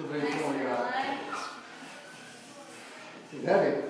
Subvenționarea.